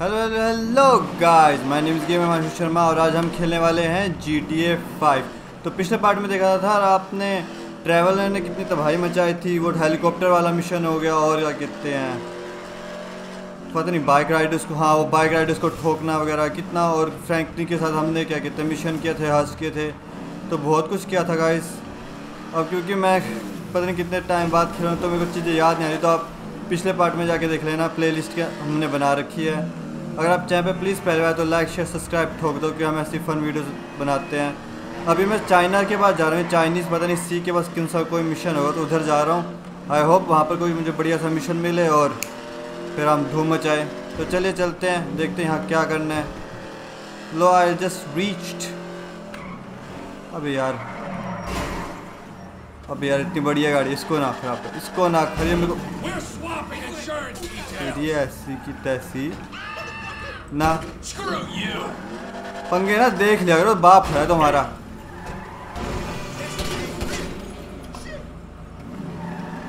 Hello hello guys my name is game Himanshu Sharma और आज हम खेलने वाले हैं जी टी ए फाइव तो पिछले पार्ट में देखा था आपने ट्रैवलर ने कितनी तबाही मचाई थी? वो हेलीकॉप्टर वाला मिशन हो गया और क्या कहते हैं? पता नहीं बाइक राइडर्स को हाँ वो बाइक राइडर्स को ठोकना वगैरह कितना और फ्रैंकनी के साथ हमने क्या कहते हैं मिशन किए थे, हज किए थे। तो बहुत कुछ किया था गाइस अब क्योंकि मैं पता नहीं कितने टाइम बाद खेल तो मेरे को चीज़ें याद नहीं आ रही तो आप पिछले पार्ट में जाके देख लेना प्ले लिस्ट के हमने बना रखी है। अगर आप चैनल पे प्लीज़ पहले बार तो लाइक शेयर सब्सक्राइब ठोक दो कि हम ऐसी फ़न वीडियोस बनाते हैं। अभी मैं चाइना के पास जा रहा हूँ चाइनीज़ पता नहीं सी के पास कौन सा कोई मिशन होगा तो उधर जा रहा हूँ। आई होप वहाँ पर कोई मुझे बढ़िया सा मिशन मिले और फिर हम धूम मचाए। तो चलिए चलते हैं देखते हैं यहाँ क्या करना है। लो आई जस्ट रीच्ड अभी यार। अब यार इतनी बढ़िया गाड़ी इसको ना खराब इसको ना खरीद मेरे को ऐसी की तैसी। ना। पंगे ना देख लिया करो बाप है तुम्हारा।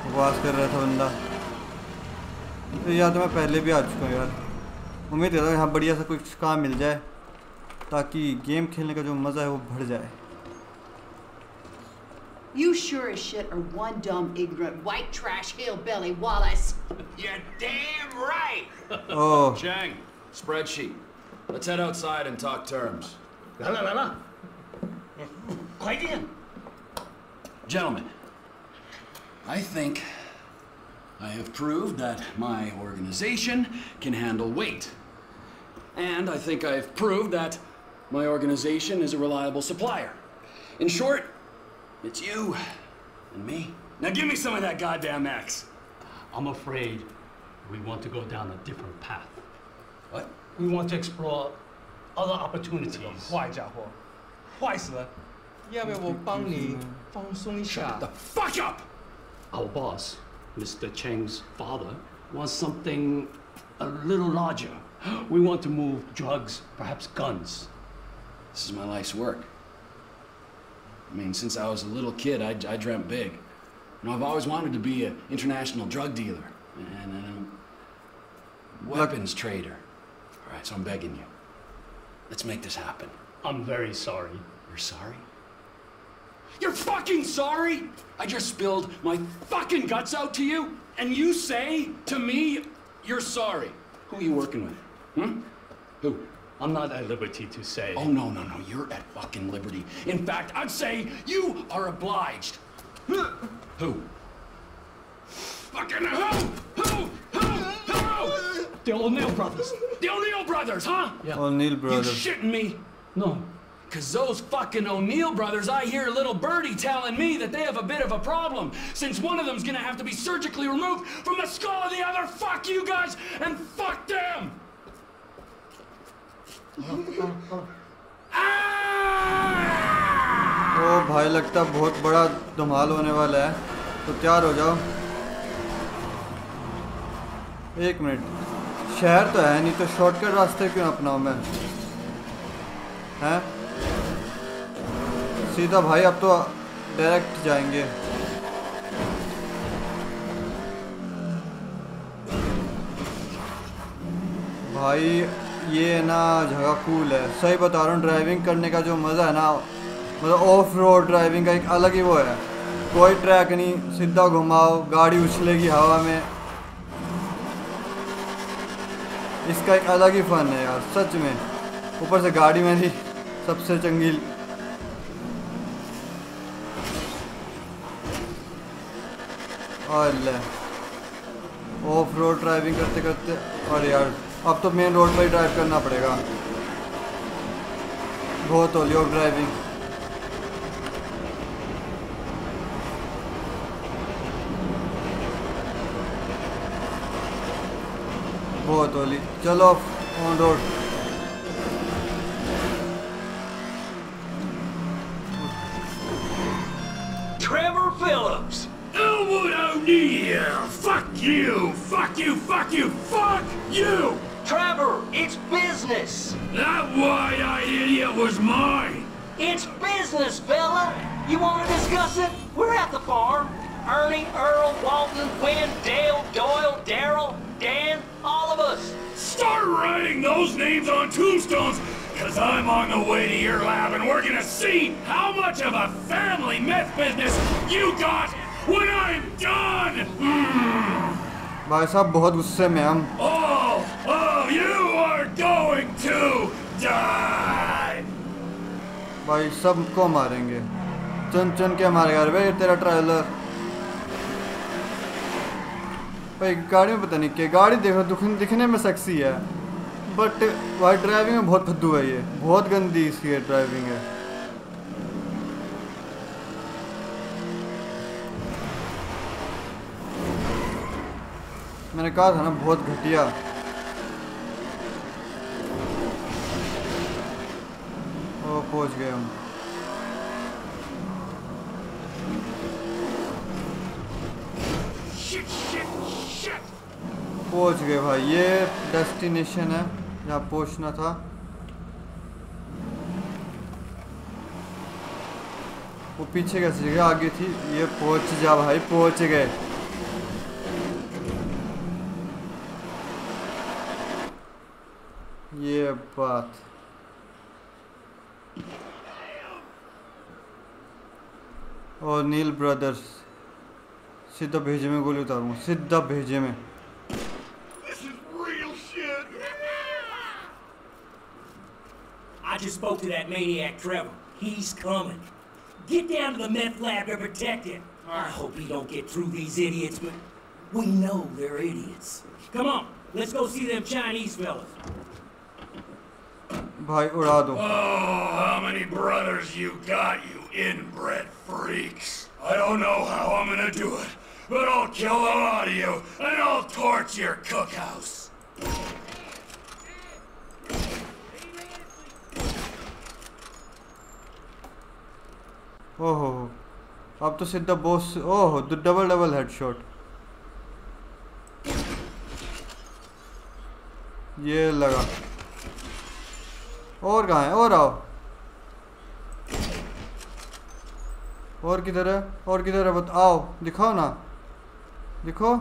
बकवास कर रहा था बंदा। तो यार तो मैं पहले भी आ चुका हूँ यार। उम्मीद करता हूँ यहाँ बढ़िया सा कुछ काम मिल जाए ताकि गेम खेलने का जो मज़ा है वो बढ़ जाए। You sure as shit are one dumb, ignorant, white trash hillbilly, Wallace. You're damn right. Oh Chang, Spreadsheet. Let's head outside and talk terms. La la la la. Quite in. Gentlemen, I think I have proved that my organization can handle weight. And I think I've proved that my organization is a reliable supplier. In short, it's you and me. Now give me some of that goddamn axe. I'm afraid we want to go down a different path. What? We want to explore other opportunities. 坏家伙，坏死了！要不要我帮你放松一下 The？fuck up! Our boss, Mr. Cheng's father, wants something a little larger. We want to move drugs, perhaps guns. This is my life's work. I mean, since I was a little kid, I, I dreamt big. You know, I've always wanted to be an international drug dealer and, and a weapons trader. All right, so I'm begging you. Let's make this happen. I'm very sorry. You're sorry? You're fucking sorry? I just spilled my fucking guts out to you, and you say to me, you're sorry. Who are you working with? Hmm? Who? I'm not at liberty to say. Oh, no, no, no. You're at fucking liberty. In fact, I'd say you are obliged. Who? Fucking who? Who? The O'Neill brothers. The O'Neill brothers, huh? और नील You brother shitting me? No. Cause those fucking O'Neill brothers, I hear little birdie telling me that they have a bit of a problem, since one of them's gonna have to be surgically removed from the skull of the other. Fuck you guys and fuck them! Ah! ओ भाई लगता है बहुत बड़ा धमाल होने वाला है तो तैयार हो जाओ एक मिनट शहर तो है नहीं तो शॉर्टकट रास्ते क्यों अपनाऊं मैं? हैं? सीधा भाई, अब तो डायरेक्ट जाएँगे। भाई, ये ना जगह कूल है। सही बता रहा हूँ ड्राइविंग करने का जो मज़ा है ना मतलब ऑफ़ रोड ड्राइविंग का एक अलग ही वो है। कोई ट्रैक नहीं, सीधा घुमाओ, गाड़ी उछलेगी हवा में। इसका एक अलग ही फन है यार, सच में। ऊपर से गाड़ी मेरी सबसे चंगी और ऑफ़ रोड ड्राइविंग करते करते और यार, अब तो मेन रोड पर ही ड्राइव करना पड़ेगा। बहुत होली ऑफ़ ड्राइविंग बहुत होली चलो on road Trevor Phillips. Elwood O'Neill. Fuck you. Fuck you. Fuck you. Fuck you. Trevor, it's business. That wide-eyed idiot was mine. It's business, fella. You want to discuss it? We're at the farm. Ernie, Earl, Walton, Wynn, Dale, Doyle, Daryl, Dan, all of us. Start writing those names on tombstones, because I'm on the way to your lab and we're gonna see how much of a family meth business you got when I'm done! Mm. भाई साहब बहुत गुस्से में हम All of you are going to die! भाई सबको मारेंगे चुन चुन के मारेगा अरे भाई तेरा ट्रेलर भाई गाड़ी में पता नहीं क्या, गाड़ी देखो दुख- दिखने में सेक्सी है। बट भाई ड्राइविंग में बहुत फद्दू है ये। बहुत गंदी इसकी है ड्राइविंग है। मैंने कहा था ना, बहुत घटिया। ओ, पहुँच गए हम। Shit! पहुँच गए भाई। ये डेस्टिनेशन है, जहाँ पहुँचना था। वो पीछे कैसे जगह? आगे थी। ये पहुँच जा भाई, पहुँच गए। ये बात। और नील ब्रदर्स सीधा भेजे में गोली उतारूँगा। सीधा भेजे में। just spoke to that maniac Trevor. He's coming. Get down to the meth lab to protect him. I hope he don't get through these idiots, but we know they're idiots. Come on, let's go see them Chinese fellas. भाई उड़ा दो Oh, how many brothers you got, you inbred freaks? I don't know how I'm gonna do it, but I'll kill a lot of you, and I'll torch your cookhouse. ओहो अब तो सीधा boss ओहो double double headshot ये लगा। और कहा है? और आओ। और किधर है? और किधर है? बताओ दिखाओ ना। दिखो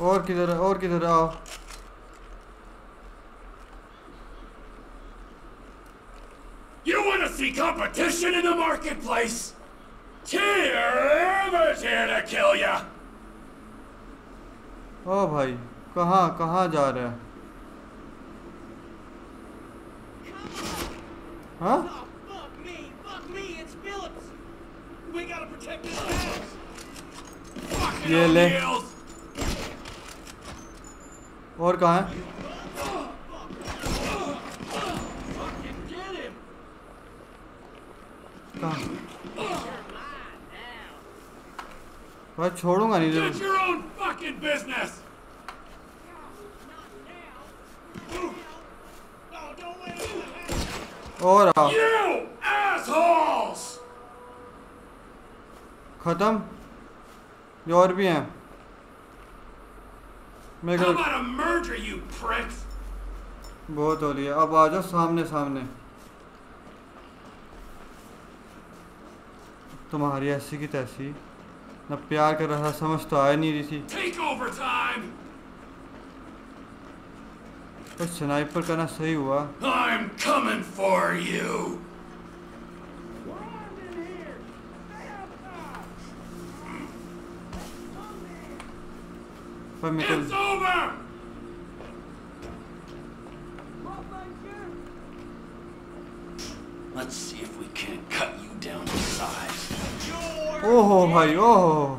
और किधर है और किधर आओ You wanna see competition in the marketplace? Tira's here to kill ya! ओ भाई कहाँ कहाँ जा रहा है हाँ fuck me! और कहा है? भाई छोड़ूँगा नहीं ज़रूर। और खत्म। जो और भी हैं। मेरे How को about a merger, you pricks? बहुत हो लिया अब आ जाओ सामने सामने। तुम्हारी ऐसी की तैसी। ना प्यार कर रहा समझ तो आ नहीं रही थी। स्नाइपर करना सही हुआ। I'm coming for you! पर मैं तो It's over! Let's see if we can't cut you down to size. ओहो भाई ओहो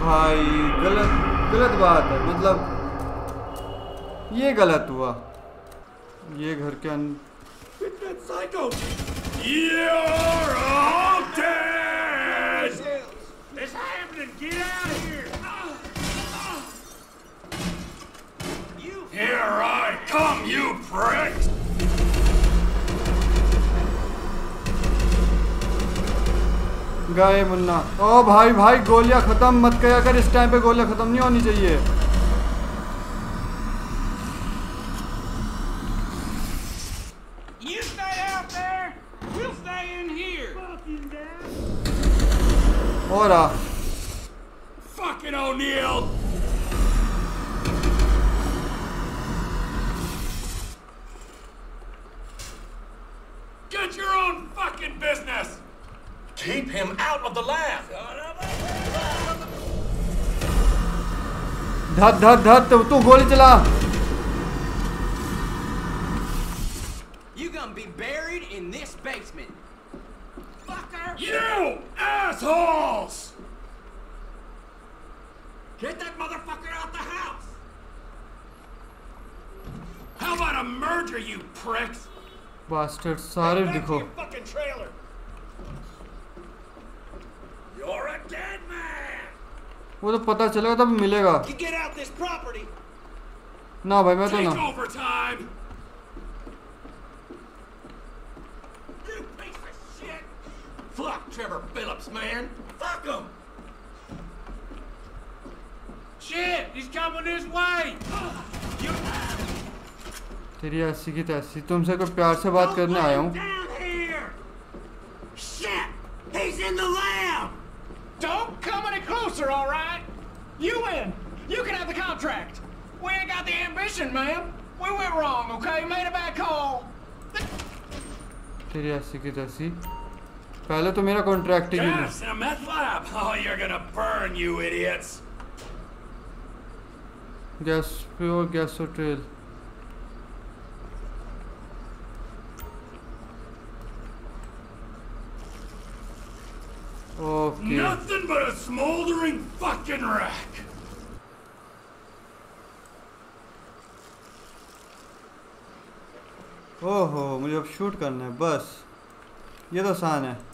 भाई गलत गलत बात है मतलब ये गलत हुआ ये घर के अंदर! You're all dead! It's happening! Get out of here! Here I come, you prick! गए मुन्ना ओ भाई भाई गोलियाँ खत्म मत किया कर इस टाइम पे गोलियाँ खत्म नहीं होनी चाहिए और आ Fucking O'Neill! Get your own fucking business! Keep him out of the lab. धत धत धत तू तू गोली चला You gonna be buried in this basement. Fucker! You assholes! Get that motherfucker out the house! How about a merger, you pricks? Bastard सारे Back to दिखो your fucking trailer! You're a dead man! वो तो पता चलेगा तब मिलेगा You get out this property! ना भाई मैं तो Take ना overtime! Trevor Phillips, man! Fuck him! Shit! He's coming this way! तेरी ऐसी की तैसी तुमसे कोई प्यार से बात करने आया हूँ Down here! Shit! He's in the lab! Don't come any closer, all right? You win. You can have the contract. We ain't got the ambition, man. We went wrong, okay? Made a bad call. तेरी ऐसी की तैसी पहले तो मेरा contract ही! Oh! Gas pure gas trail okay Nothing but a smoldering fucking wreck! ओहो मुझे अब शूट करना है बस ये तो आसान है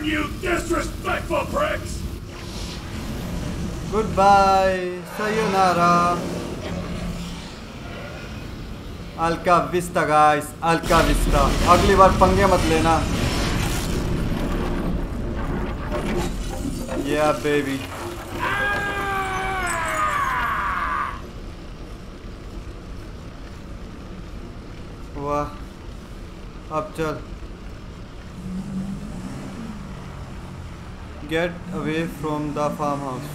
Burn, you disrespectful pricks! Bye sayonara. अल्का विस्ता गाइस अल्का विस्ता अगली बार पंगे मत लेना. या बेबी वाह। अब चल। Away from the farm house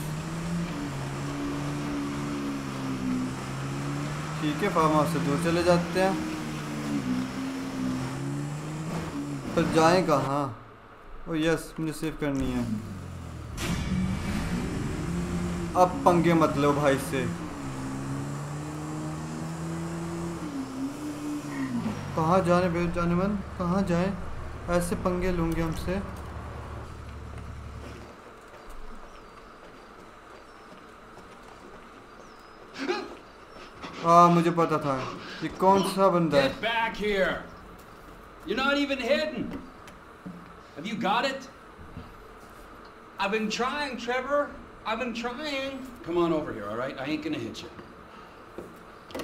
ठीक है फार्म हाउस से दूर चले जाते हैं। पर जाए कहाँ? ओ यस मुझे सेव करनी है। अब पंगे मत लो भाई से। कहाँ जाने बे जाने मन? कहाँ जाएँ? ऐसे पंगे लूँगे हमसे। हाँ मुझे पता था ये कौन सा बंदा है Get back here! You're not even hidden! Have you got it? I've been trying, Trevor. I've been trying. Come on over here, alright? I ain't gonna hit you.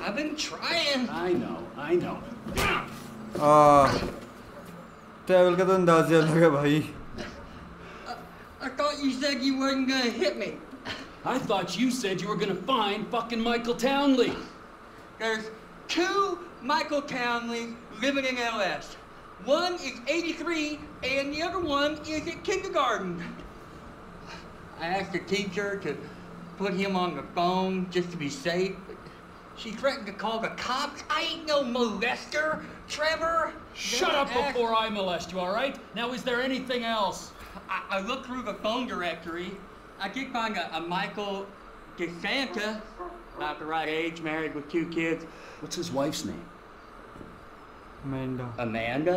I've been trying. I know, I know. Uh travel का तो अंदाज ही अलग है भाई I thought you said you wasn't gonna hit me. I thought you said you were gonna find fucking Michael Townley. There's two Michael Townleys living in LS. One is 83 and the other one is at kindergarten. I asked the teacher to put him on the phone just to be safe, but she threatened to call the cops. I ain't no molester, Trevor. Shut up act- before I molest you, alright? Now, is there anything else? I, I looked through the phone directory. I did find a, a Michael De Santa, about the right age, married with two kids. What's his wife's name? Mandy Amanda?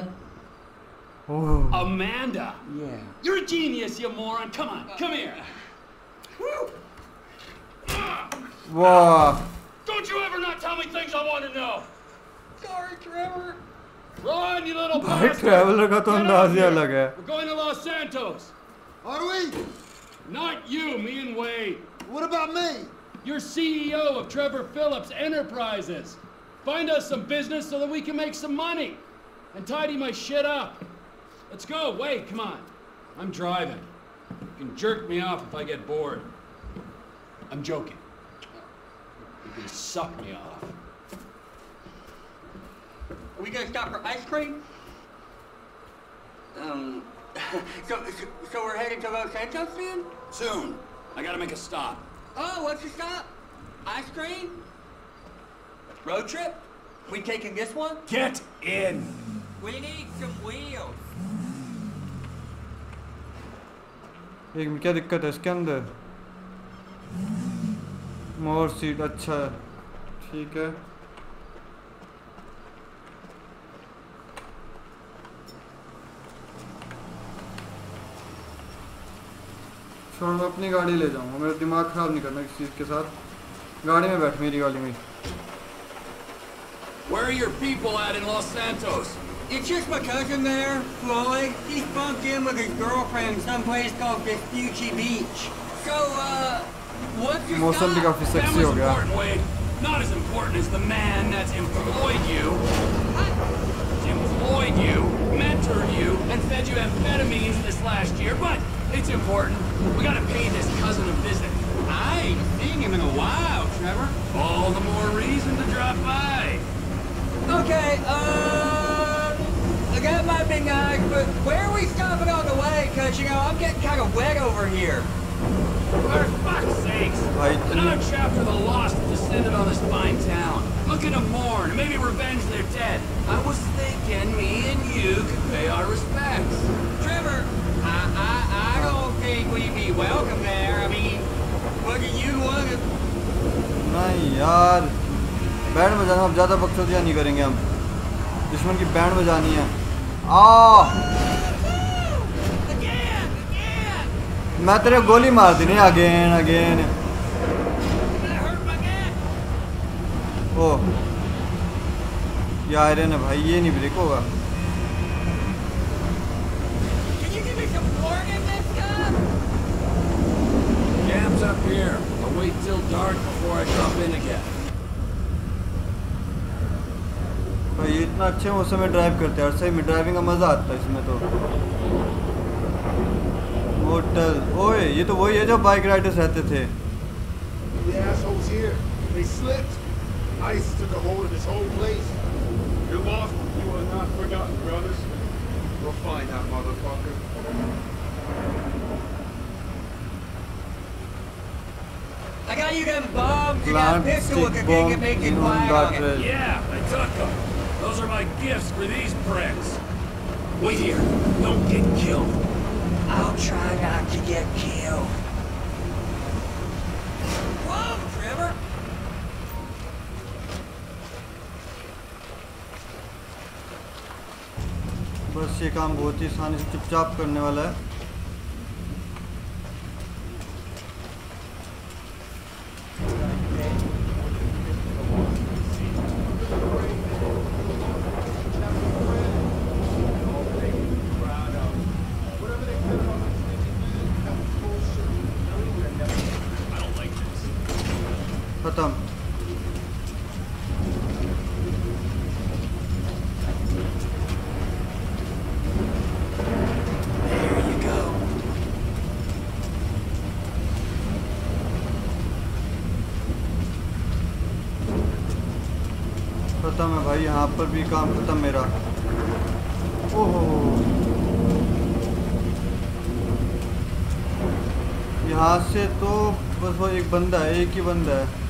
Oh Amanda! Yeah. You're a genius, you moron! Come on, come here! वाह Don't you ever not tell me things I want to know! Sorry, Trevor. Run, you little भाई bastard! Traveller का तो Get अंदाज out he here. अलग है We're going to Los Santos! Are we? Not you, me and Wade. What about me? You're CEO of Trevor Phillips Enterprises. Find us some business so that we can make some money and tidy my shit up. Let's go. Wait, come on. I'm driving. You can jerk me off if I get bored. I'm joking. You can suck me off. Are we gonna stop for ice cream? Um, so, so, so we're heading to Los Santos then? Soon. I gotta make a stop. Oh, what's the stop? Ice cream? Road trip? We taking this one? Get in! We need some wheels. एक में क्या दिक्कत है इसके अंदर मोर seat अच्छा है ठीक है छोड़ मैं अपनी गाड़ी ले जाऊंगा मेरा दिमाग ख़राब नहीं करना किसी चीज़ के साथ गाड़ी में बैठ मेरी गाड़ी में ही। Where are your people at in Los Santos? It's just my cousin there, Floyd. He's bunked in with his girlfriend someplace called Vespucci Beach. So, uh, what's your मौसम भी stop? काफ़ी That सेक्सी was हो गया important, Wade. Not as important as the man that's employed you. Employed you, mentored you, and fed you amphetamines this last year, but it's important. We gotta pay this cousin a visit. I ain't seen him in a while, Trevor. All the more reason to drop by. Okay, um... uh, that might be nice, but where are we stopping on the way? Cause, you know, I'm getting kind of wet over here. For fuck's sakes! भाई Another chapter of the lost that descended on this fine town. Looking to mourn, and maybe revenge their dead. I was thinking me and you could pay our respects. Trevor, नहीं यार band बजाना अब ज़्यादा बक्सौतिया नहीं करेंगे हम दुश्मन की बैंड बजानी है आ मैं तेरे गोली मार दी नहीं अगेन अगेन ओ यार ने भाई ये नहीं ब्रेक होगा up here. I'll wait till dark before I drop in again. भाई ये इतना अच्छे मौसम में ड्राइव करते हैं और सही में ड्राइविंग का मज़ा आता है इसमें तो होटल ओए ये तो वही है जो बाइक राइडर्स रहते थे The assholes here, they I got you them bombs. You got a plant pistol with a stick thing bomb that makes it in fly on it. Battery Yeah, I took them. Those are my gifts for these pricks. Wait here. Don't get killed. I'll try not to get killed. Whoa, Trevor! बस ये काम बहुत ही आसानी से चुपचाप करने वाला है भाई, यहाँ पर भी काम खत्म मेरा। ओहो। यहाँ से तो बस वो एक बंदा है, एक ही बंदा है।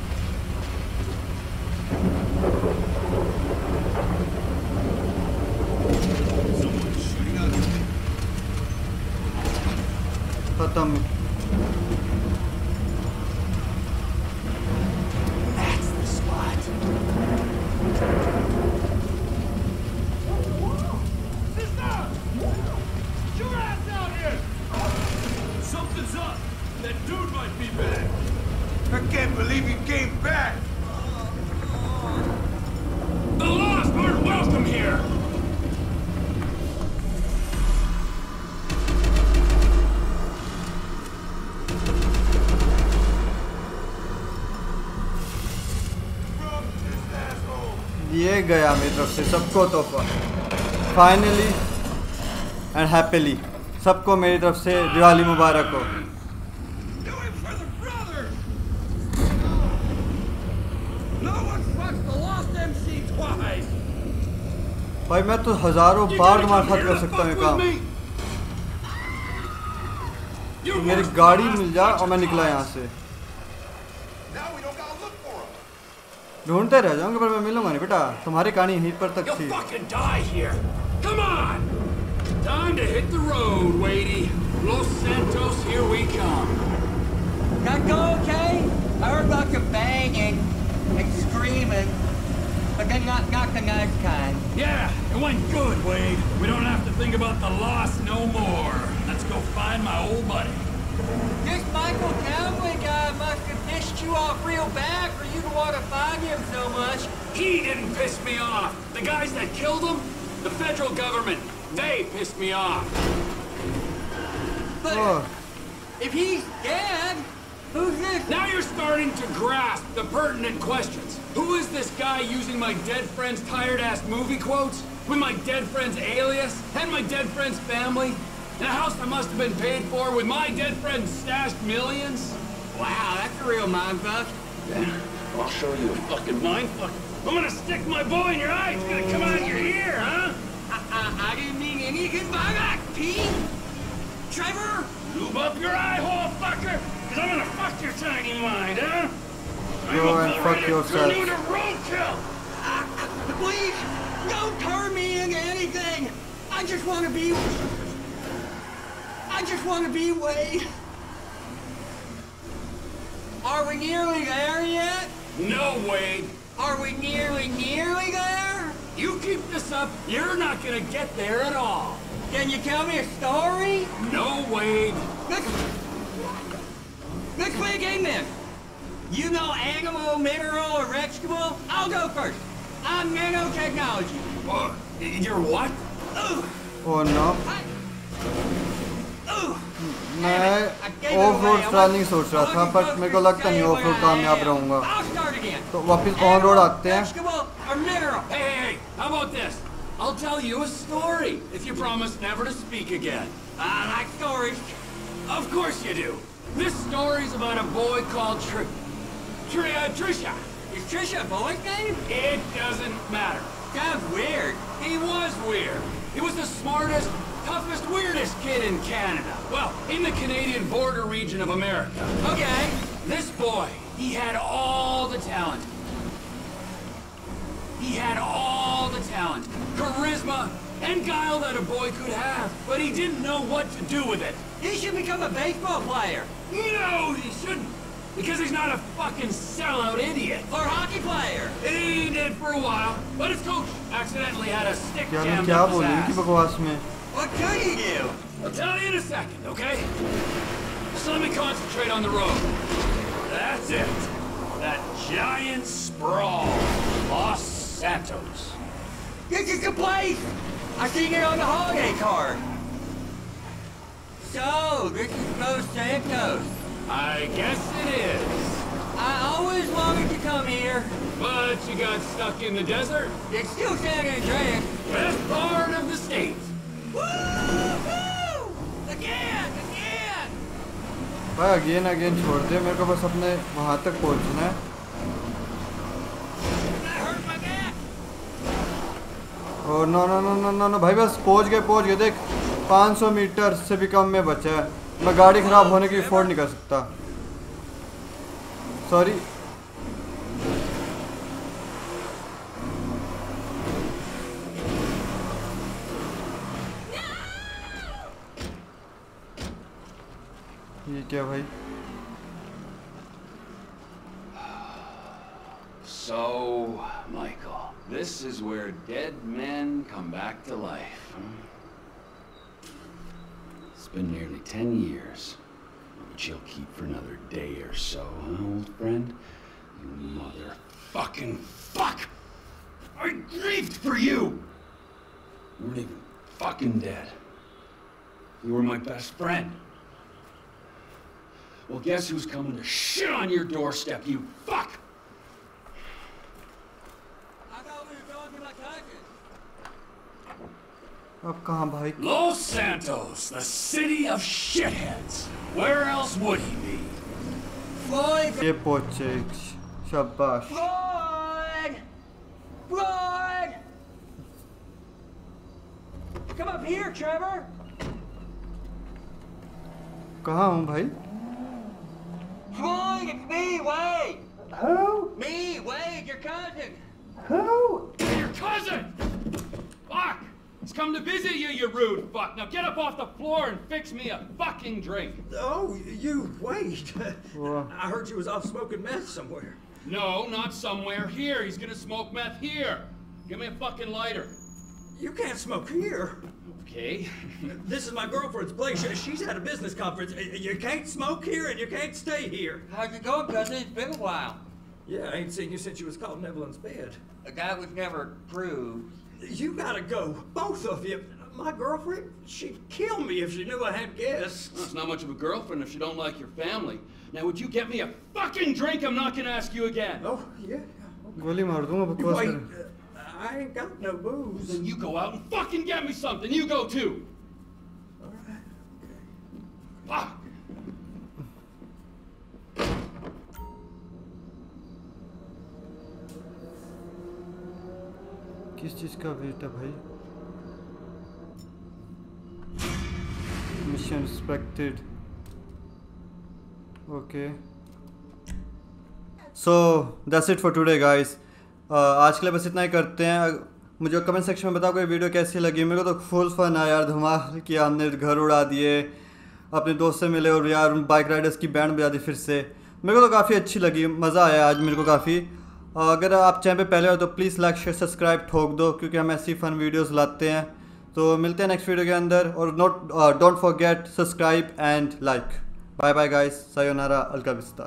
That dude might be back. I can't believe he came back. The lost aren't welcome here. दिए गया मेरी तरफ़ से सबको तोहफा फाइनली एंड हैप्पीली सबको मेरी तरफ़ से दिवाली मुबारक हो Do it for the brothers. No one fucks the lost MC twice. भाई मैं तो हज़ारों बार तुम्हारे साथ कर सकता हूँ काम. You मेरी गाड़ी मिल. जाए और मैं निकला यहाँ से Now. ढूंढते रह जाऊँगा पर मैं मिलूँगा नहीं बेटा तुम्हारी कहानी यहीं पर तक थी. Time to hit the road, Wadey. Los Santos, here we come. That go okay? I heard lots of banging and screaming, but then not, not the nice kind. Yeah, it went good, Wade. We don't have to think about the loss no more. Let's go find my old buddy. This Michael Townley guy must have pissed you off real bad for you to want to find him so much. He didn't piss me off. The guys that killed him, the federal government, they pissed me off. But oh, if he's dead, who's this? Now you're starting to grasp the pertinent questions. Who is this guy using my dead friend's tired-ass movie quotes? With my dead friend's alias? And my dead friend's family? In a house that must have been paid for with my dead friend's stashed millions? Wow, that's a real mindfuck. Yeah, I'll show you a fucking mindfuck. I'm gonna stick my boy in your eye. It's gonna come out of your ear, huh? I, I, I didn't mean anything by that, Pete. Trevor, Lube up your eye hole, fucker! Cause I'm gonna fuck your tiny mind, huh? I'm Go a and fuck Colorado yourself. Grenade to roadkill! Ah, please don't turn me into anything. I just want to be. I just want to be Wade. Are we nearly there yet? No, Wade. Are we nearly, nearly there? You keep this up, you're not gonna get there at all. Can you tell me a story? No, Wade Let's, let's play a game then. You know animal, mineral, or vegetable? I'll go first. I'm nanotechnology. Uh, you're what? Ooh, oh no I, ooh. मैं of road चला नहीं सोच रहा था पर मेरे को लगता नहीं ऑफ रोड कामयाब रहूंगा I'll start again. तो वापस ऑन रोड आते हैं Vegetable or mineral? Hey, hey, hey, how about this? I'll tell you a story if you promise never to speak again. I like stories. Of course you do. This story's about a boy called Tr... Tr... Uh, Trisha. Is Trisha a boy's name? It doesn't matter. Sounds weird. He was weird. He was the smartest, toughest, weirdest kid in Canada. Well, in the Canadian border region of America. Okay. This boy, he had all the talent. He had all the talent, charisma, and guile that a boy could have. But he didn't know what to do with it. He should become a baseball player. No, he shouldn't. Because he's not a fucking sellout idiot. Or hockey player. He did for a while, but his coach accidentally had a stick क्या मैं jammed क्या up his बोलूँ ass. इनकी बकवास में What could he do? I'll tell you in a second, okay? Just let me concentrate on the road. That's it. That giant sprawl. Los Santos. This is the place! I seen it on the holiday card. So, this is Los Santos. I guess it is. I always wanted to come here. But you got stuck in the desert. It's still San Andreas. Best part of the state. Woo-hoo! Again! Again! भाई again again छोड़ दे मेरे को बस अपने वहाँ तक पहुँचना है That hurt my back! और no no no no no no भाई बस पहुँच गए पहुँच गए देख 500 मीटर से भी कम में बचा है मैं गाड़ी खराब होने की अफोर्ड नहीं कर सकता सॉरी ये क्या भाई So, Michael, this is where dead men come back to life. huh? Been nearly ten years, but you'll keep for another day or so, huh, old friend? You motherfucking fuck! I grieved for you! You weren't even fucking dead. You were my best friend. Well, guess who's coming to shit on your doorstep, you fuck! I thought we were going to my cousin. अब कहाँ भाई Los Santos, the city of shitheads. Where else would he be? Floyd! ये पहुँचे शाबाश Floyd! Floyd! Come up here, Trevor. कहाँ हूँ भाई Floyd, it's me, Wade. Who? Me, Wade, your cousin. Who? Come to visit you, you rude fuck. Now get up off the floor and fix me a fucking drink. Oh, you, wait. Whoa. Uh, I heard you was off smoking meth somewhere. No, not somewhere here. He's gonna smoke meth here. Give me a fucking lighter. You can't smoke here. Okay. This is my girlfriend's place. She's at a business conference. You can't smoke here and you can't stay here. How's it going, cousin? It's been a while. Yeah, I ain't seen you since you was called in Evelyn's bed. That was never proved. You gotta go, both of you. My girlfriend, she'd kill me if she knew I had guests. Well, it's not much of a girlfriend if she don't like your family. Now, would you get me a fucking drink? I'm not gonna ask you again. Oh, yeah. Okay. Wait, uh, I ain't got no booze. Then you go out and fucking get me something. You go too. किस चीज़ का wait है भाई? Mission respected okay so that's it for today guys आज के लिए बस इतना ही करते हैं। मुझे कमेंट सेक्शन में बताओ कोई वीडियो कैसी लगी। मेरे को तो फुल फन आया यार, धमाल किया हमने, घर उड़ा दिए, अपने दोस्त से मिले और यार बाइक राइडर्स की बैंड बजा दी फिर से। मेरे को तो काफ़ी अच्छी लगी, मज़ा आया आज मेरे को काफ़ी। अगर आप चैनल पे पहले हो तो प्लीज़ लाइक, शेयर, सब्सक्राइब ठोक दो, क्योंकि हम ऐसी फ़न वीडियोस लाते हैं। तो मिलते हैं नेक्स्ट वीडियो के अंदर, और note don't forget subscribe and like bye bye guys sayonara अलका विस्ता